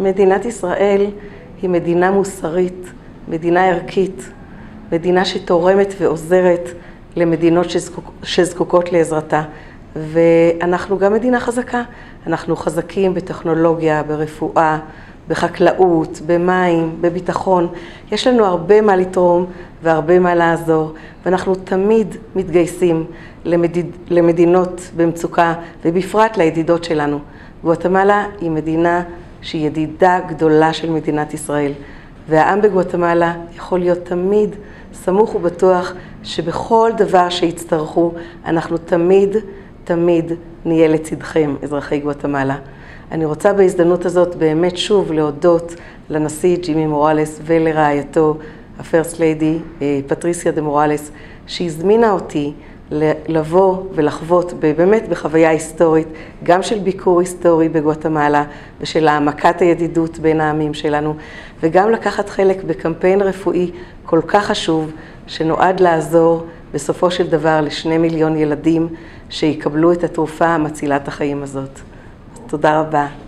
מדינת ישראל היא מדינה מוסרית, מדינה ערכית, מדינה שתורמת ועוזרת למדינות שזקוק, שזקוקות לעזרתה. ואנחנו גם מדינה חזקה. אנחנו חזקים בטכנולוגיה, ברפואה, בחקלאות, במים, בביטחון. יש לנו הרבה מה לתרום והרבה מה לעזור, ואנחנו תמיד מתגייסים למדיד, למדינות במצוקה, ובפרט לידידות שלנו. גואטמלה היא מדינה שהיא ידידה גדולה של מדינת ישראל, והעם בגואטמלה יכול להיות תמיד סמוך ובטוח שבכל דבר שיצטרכו, אנחנו תמיד, תמיד נהיה לצדכם, אזרחי גואטמלה. אני רוצה בהזדמנות הזאת באמת שוב להודות לנשיא ג'ימי מוראלס ולרעייתו, הפרסט ליידי פטריסיה דה מוראלס, שהזמינה אותי לבוא ולחוות באמת בחוויה היסטורית, גם של ביקור היסטורי בגואטמלה ושל העמקת הידידות בין העמים שלנו, וגם לקחת חלק בקמפיין רפואי כל כך חשוב, שנועד לעזור בסופו של דבר לשני מיליון ילדים שיקבלו את התרופה המצילת החיים הזאת. תודה רבה.